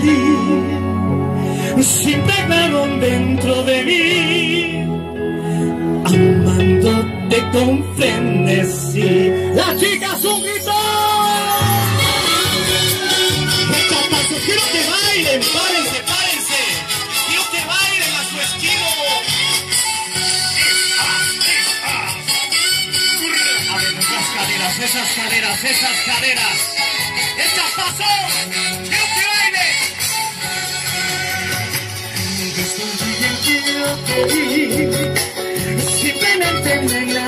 alegría, se impregnaron dentro de mí. Amándote con frenesí. La chica es día que lo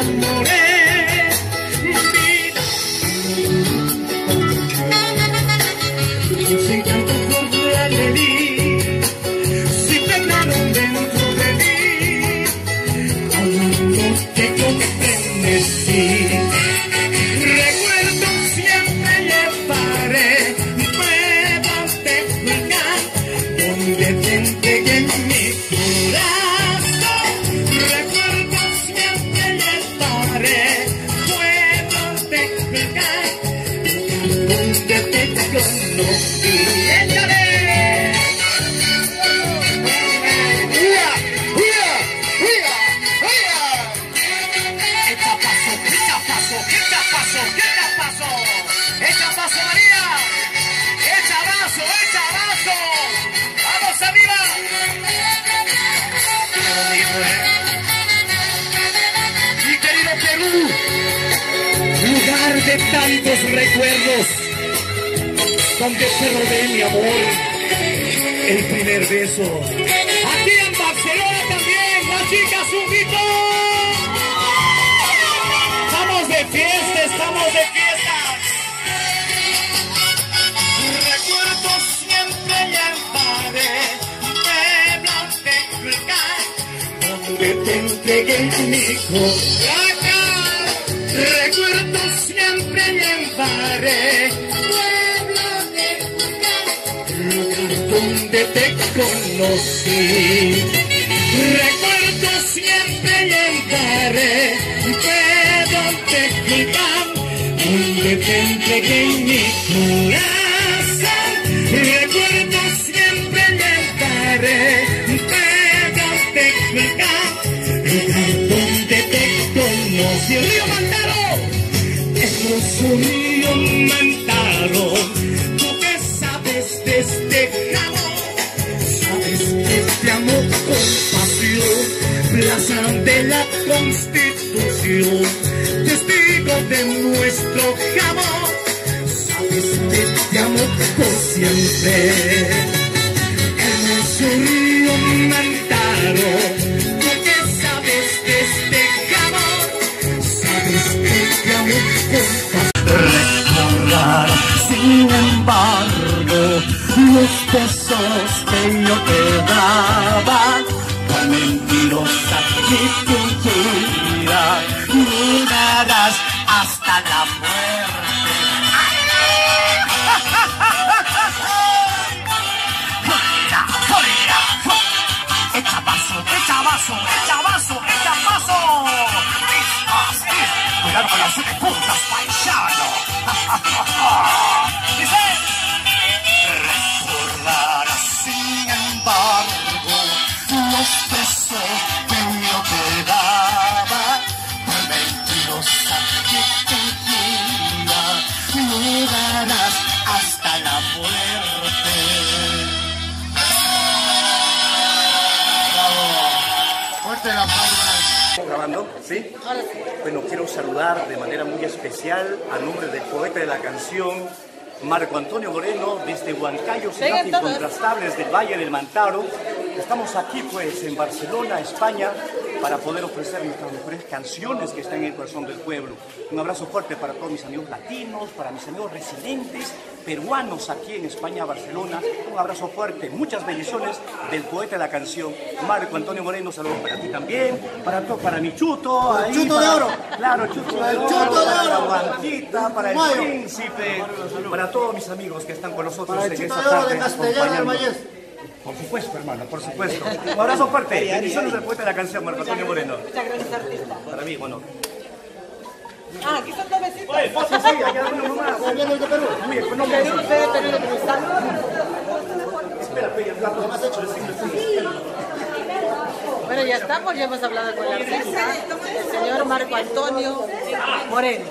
tantos recuerdos, donde te robé mi amor, el primer beso. Aquí en Barcelona también, las chicas grito. Estamos de fiesta, estamos de fiesta. Recuerdo siempre pueblos de donde te entregué mi corazón. Recuerdo siempre llevaré te conocí. Recuerdo siempre llevaré puedo te explicar donde te entregué mi corazón. Recuerdo siempre llevaré puedo te explicar lugar donde te conocí. Río Mantaro, hermoso río Mantaro, de la Constitución, testigo de nuestro amor. Sabes que te amo por siempre. Hermoso río Mantaro, tú que sabes de este amor. Sabes que te amo pasión. Recordar, sin embargo, los besos que yo te daba, por mentirosa chiquillera, mirarás hasta la muerte. Fuera, fuera, Echa vaso, echa vaso, echa vaso, echa vaso. Cuidado con las puntas, paisano. Fuerte la palma. ¿Grabando? ¿Sí? Bueno, quiero saludar de manera muy especial a nombre del poeta de la canción, Marco Antonio Moreno, desde Huancayo, ciudad incontrastables del Valle del Mantaro. Estamos aquí, pues, en Barcelona, España, para poder ofrecer nuestras mejores canciones que están en el corazón del pueblo. Un abrazo fuerte para todos mis amigos latinos, para mis amigos residentes peruanos aquí en España, Barcelona. Un abrazo fuerte, muchas bendiciones del poeta de la canción, Marco Antonio Moreno. Saludos para ti también, para, para mi chuto. ahí, chuto para- de oro. Claro, chuto de oro. chuto de para oro. la guantita, para el Mayo. príncipe, para todos mis amigos que están con nosotros Para en esta tarde de Por supuesto, hermano, por supuesto. Un abrazo fuerte. Bendiciones del poeta de la canción, Marco Antonio Moreno. Muchas gracias, artista. Para mí, bueno. Ah, aquí son dos besitos. Sí, sí, allá uno más. ¿Quién viene de Perú? Muy económico. Perú, ustedes Perú de Cruzal. Espera, Peña, el plato más hecho. Bueno, ya estamos, ya hemos hablado con el artista, el señor Marco Antonio Moreno.